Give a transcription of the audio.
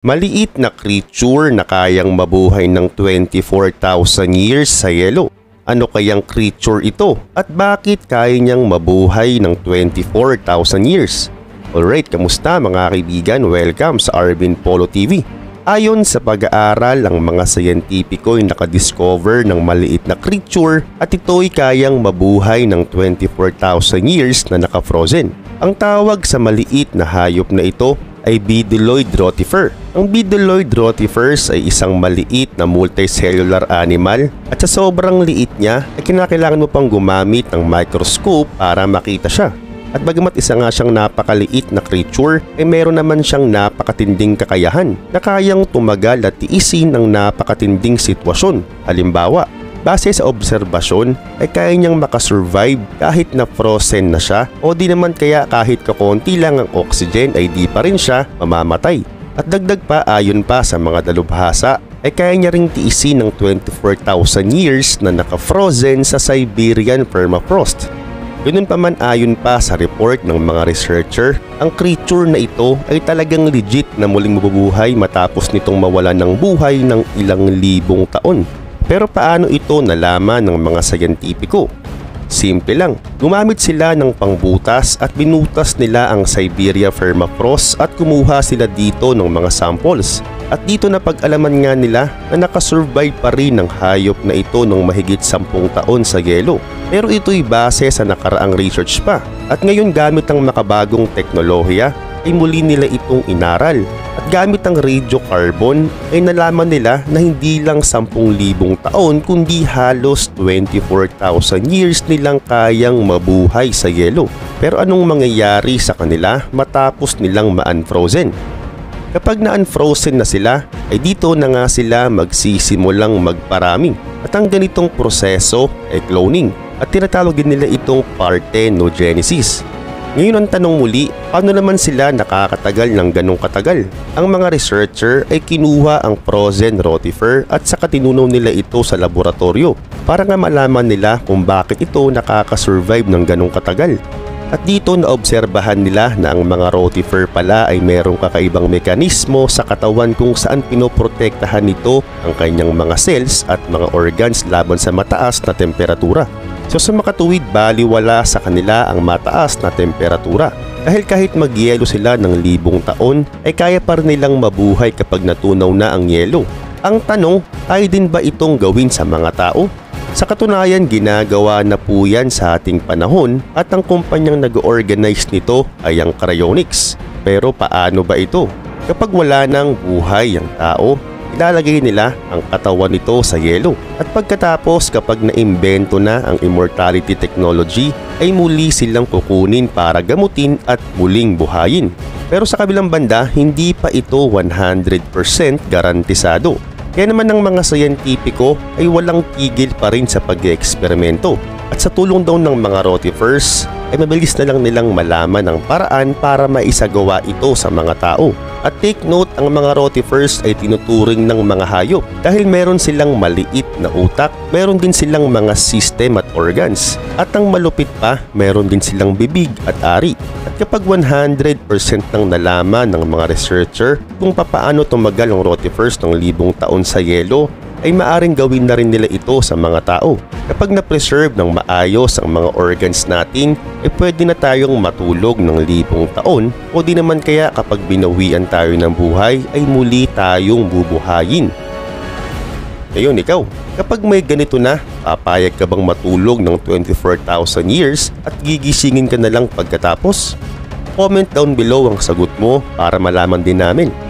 Maliit na creature na kayang mabuhay ng 24,000 years sa yelo. Ano kayang creature ito at bakit kaya niyang mabuhay ng 24,000 years? Alright, kamusta mga kaibigan? Welcome sa Arvin Polo TV. Ayon sa pag-aaral, ang mga siyentipiko ay nakadiscover ng maliit na creature at ito'y kayang mabuhay ng 24,000 years na naka-frozen. Ang tawag sa maliit na hayop na ito ay Biduloid rotifer. Ang Biduloid rotifers ay isang maliit na multicellular animal at sa sobrang liit niya ay kinakailangan mo pang gumamit ng microscope para makita siya. At bagamat isa nga siyang napakaliit na creature, ay meron naman siyang napakatinding kakayahan na kayang tumagal at tiisin ng napakatinding sitwasyon. Halimbawa, Base sa obserbasyon ay kaya niyang makasurvive kahit na frozen na siya o di naman kaya kahit kakonti lang ang oxygen ay di pa rin siya mamamatay. At dagdag pa ayon pa sa mga dalubhasa ay kaya niya ring tiisin ng 24,000 years na naka-frozen sa Siberian permafrost. Ganun pa man ayon pa sa report ng mga researcher, ang creature na ito ay talagang legit na muling mabubuhay matapos nitong mawala ng buhay ng ilang libong taon. Pero paano ito nalaman ng mga sayantipiko? Simple lang, gumamit sila ng pangbutas at binutas nila ang Siberia permafrost at kumuha sila dito ng mga samples. At dito na pag-alaman nga nila na nakasurvive pa rin ang hayop na ito ng mahigit 10 taon sa yelo. Pero ito'y base sa nakaraang research pa. At ngayon gamit ang makabagong teknolohiya ay muli nila itong inaral at gamit ang radiocarbon ay nalaman nila na hindi lang 10,000 taon kundi halos 24,000 years nilang kayang mabuhay sa yelo. Pero anong mangyayari sa kanila matapos nilang ma-unfrozen? Kapag na-unfrozen na sila, ay dito na nga sila magsisimulang magparami. At ang ganitong proseso ay cloning at tinatawag din nila itong parthenogenesis. Ngayon ang tanong muli, paano naman sila nakakatagal ng ganong katagal? Ang mga researcher ay kinuha ang frozen rotifer at saka tinunaw nila ito sa laboratorio para nga malaman nila kung bakit ito nakakasurvive ng ganong katagal. At dito naobserbahan nila na ang mga rotifer pala ay merong kakaibang mekanismo sa katawan kung saan pinoprotektahan nito ang kanyang mga cells at mga organs laban sa mataas na temperatura. So sa makatuwid baliwala sa kanila ang mataas na temperatura dahil kahit magyelo sila ng libong taon ay kaya pa rin nilang mabuhay kapag natunaw na ang yelo. Ang tanong, ay din ba itong gawin sa mga tao? Sa katunayan, ginagawa na po yan sa ating panahon at ang kumpanyang nag-organize nito ay ang cryonics. Pero paano ba ito? Kapag wala nang buhay ang tao, ilalagay nila ang katawan nito sa yelo. At pagkatapos kapag naimbento na ang immortality technology ay muli silang kukunin para gamutin at muling buhayin. Pero sa kabilang banda, hindi pa ito 100% garantisado. Kaya naman ng mga sayantipiko ay walang tigil pa rin sa pag-eksperimento. At sa tulong daw ng mga rotifers ay mabilis na lang nilang malaman ang paraan para maisagawa ito sa mga tao. At take note, ang mga rotifers ay tinuturing ng mga hayop dahil meron silang maliit na utak, meron din silang mga system at organs. At ang malupit pa, meron din silang bibig at ari. At kapag 100% nang nalaman ng mga researcher kung papaano tumagal ang rotifers ng libong taon sa yelo, ay maaring gawin na rin nila ito sa mga tao. Kapag na-preserve ng maayos ang mga organs natin, ay pwede na tayong matulog ng libong taon o di naman kaya kapag binawian tayo ng buhay ay muli tayong bubuhayin. Ngayon ikaw, kapag may ganito na, papayag ka bang matulog ng 24,000 years at gigisingin ka na lang pagkatapos? Comment down below ang sagot mo para malaman din namin.